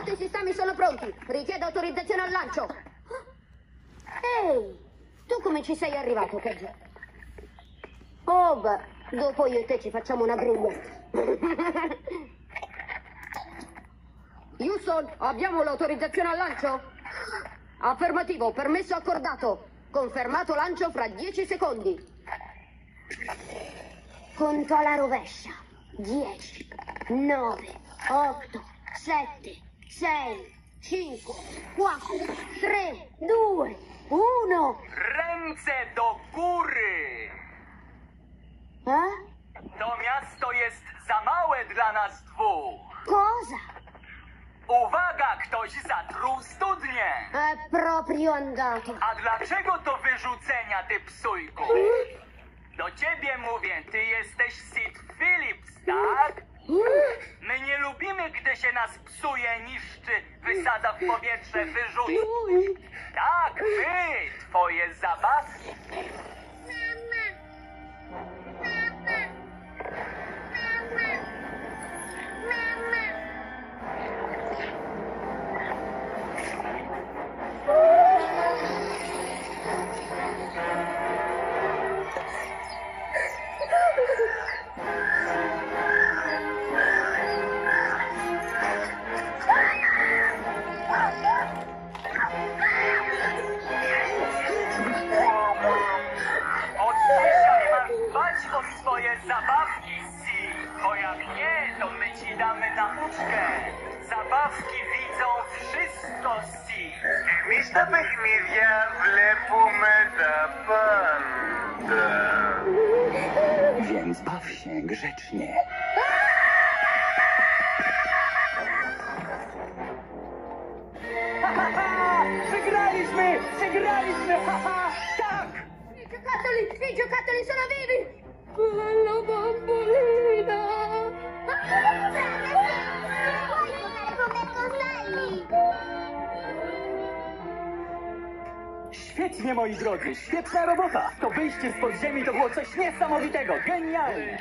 Tutti i sistemi sono pronti. Richiedo autorizzazione al lancio. Ehi, tu come ci sei arrivato, Kedge? Oh, beh, dopo io e te ci facciamo una grugliata. Houston, abbiamo l'autorizzazione al lancio? Affermativo, permesso accordato. Confermato lancio fra 10 secondi. Conto alla rovescia. 10, 9, 8, 7, 6, 5, 4, 3, 2, 1. Ręce do góry! Eh? To miasto jest za małe dla nas dwóch. Cosa? Uwaga, ktoś zatruł studnię! È proprio andato. A dlaczego to wyrzucenia, ty psujku? Do ciebie mówię, ty jesteś Sid Phillips, tak? My nie lubimy, gdy się nas psuje, niszczy, wysadza w powietrze, wyrzuca. Tak, wy, twoje zabawki. ci damy nauczkę. Zabawki widzą wszystko z nich. Мечта похмелья в лепу метапанда. Więc baw się grzecznie. Przegraliśmy! Przegraliśmy! Ha, ha, tak! Katolik, katolik, katolik, katolik, Świetnie, moi drodzy, świetna robota! To wyjście z podziemi to było coś niesamowitego, genialne!